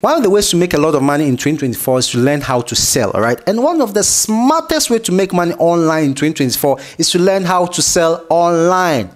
One of the ways to make a lot of money in 2024 is to learn how to sell, all right? And one of the smartest way to make money online in 2024 is to learn how to sell online.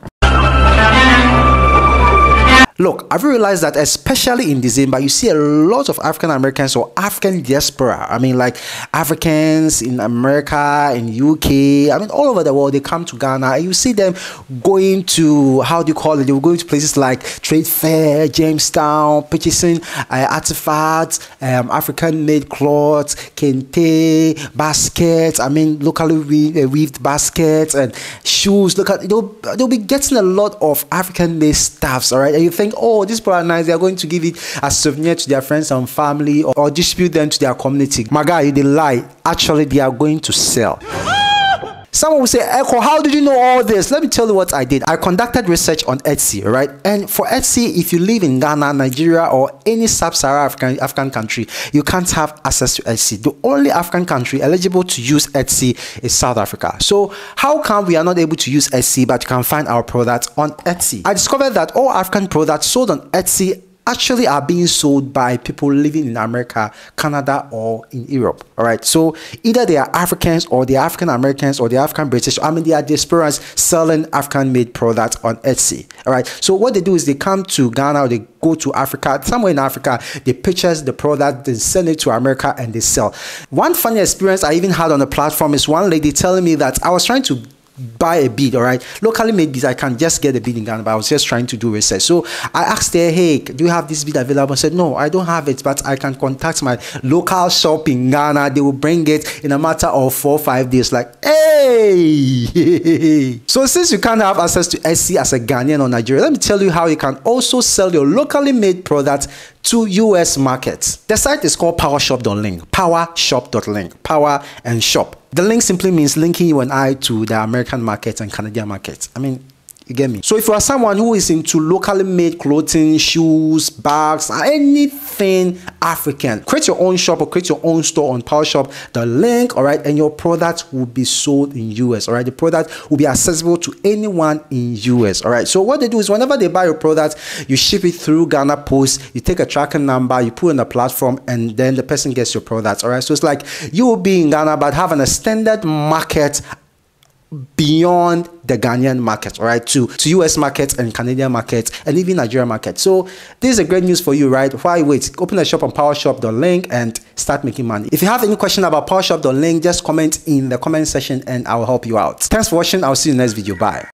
Look, I've realized that especially in December, you see a lot of African Americans or African diaspora. I mean, like Africans in America, in UK, I mean, all over the world, they come to Ghana and you see them going to, how do you call it? They will go to places like Trade Fair, Jamestown, purchasing uh, artifacts, um, African made clothes, kente, baskets, I mean, locally uh, weaved baskets and shoes. Look at, they'll, they'll be getting a lot of African made stuffs, all right? And you think, oh, this product nice, they are going to give it as souvenir to their friends and family or, or distribute them to their community. My guy, they lie. Actually, they are going to sell. Someone will say, Ekow, how did you know all this? Let me tell you what I did. I conducted research on Etsy, right? And for Etsy, if you live in Ghana, Nigeria, or any sub-Saharan African, African country, you can't have access to Etsy. The only African country eligible to use Etsy is South Africa. So how come we are not able to use Etsy, but you can find our products on Etsy? I discovered that all African products sold on Etsy actually are being sold by people living in America, Canada, or in Europe. All right. So either they are Africans or they are African Americans or they are African British. I mean, they are diasporans selling African made products on Etsy. All right. So what they do is they come to Ghana or they go to Africa, somewhere in Africa, they purchase the product, they send it to America and they sell. One funny experience I even had on the platform is one lady telling me that I was trying to buy a bead, all right? Locally made beads, I can just get a bead in Ghana, but I was just trying to do research. So I asked her, hey, do you have this bead available? I said, no, I don't have it, but I can contact my local shop in Ghana. They will bring it in a matter of four five days. Like, hey! so since you can't have access to Etsy as a Ghanaian or Nigerian, let me tell you how you can also sell your locally made products to US markets. The site is called powershop.link. Powershop.link. Power and shop. The link simply means linking you and I to the American market and Canadian market. I mean, you get me? So if you are someone who is into locally made clothing, shoes, bags, anything African, create your own shop or create your own store on PowerShop. The link, all right, and your product will be sold in US. All right, the product will be accessible to anyone in US. All right. So what they do is whenever they buy your product, you ship it through Ghana Post. You take a tracking number, you put on the platform, and then the person gets your product. All right. So it's like you will be in Ghana, but have an extended market beyond the Ghanaian market, all right, to, to US markets and Canadian markets and even Nigeria market. So this is a great news for you, right? Why wait? Open a shop on PowerShop.link and start making money. If you have any question about PowerShop.link, just comment in the comment section and I'll help you out. Thanks for watching. I'll see you next video. Bye.